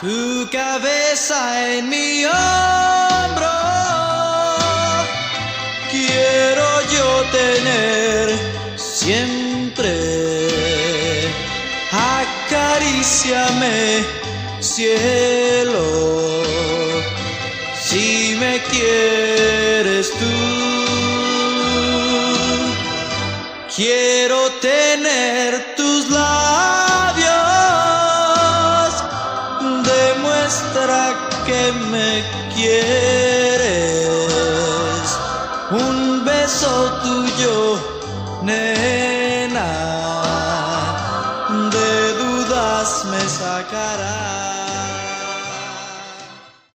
Tu cabeza en mi hombro, quiero yo tener siempre. Acaríciame, cielo, si me quieres tú. Quiero tener que me quieres. Un beso tuyo, nena, de dudas me sacará.